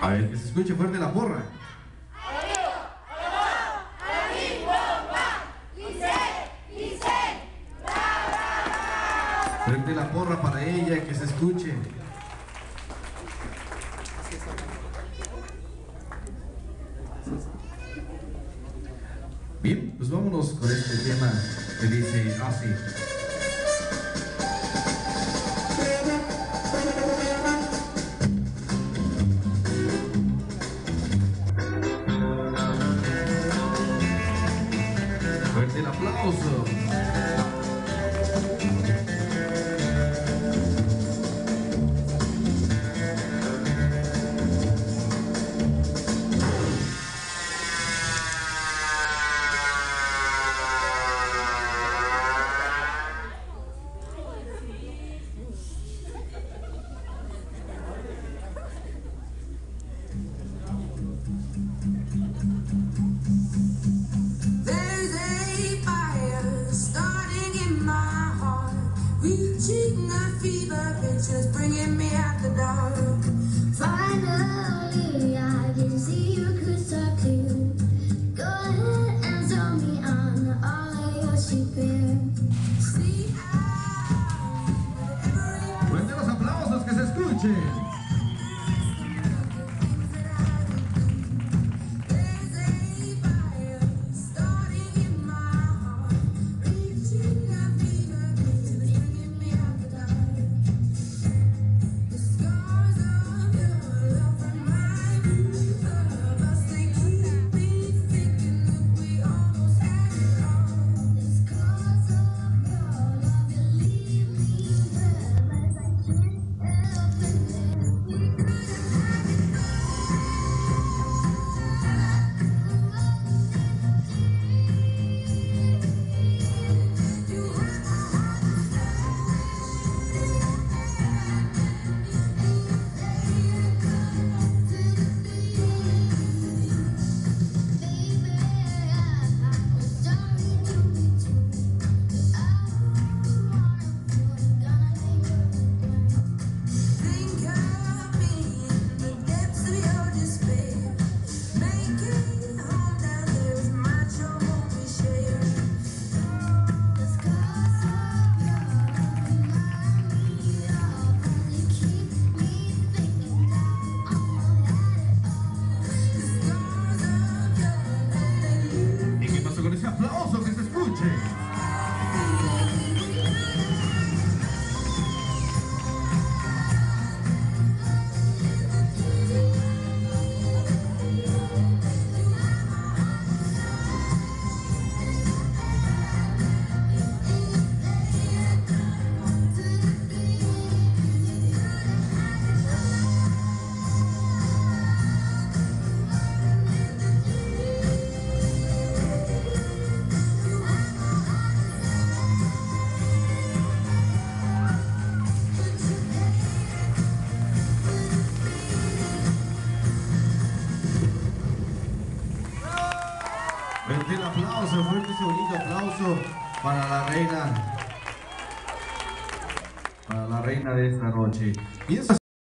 A ver, que se escuche fuerte la porra. Prende la porra para ella, que se escuche. Bien, pues vámonos con este tema que dice así. aplausos. Just bringing me out the dark. Finally, I can see you could talk to. Go ahead and turn me on. All of your sheepish fear. See how Richie. also El aplauso, fuerte y bonito aplauso para la reina, para la reina de esta noche.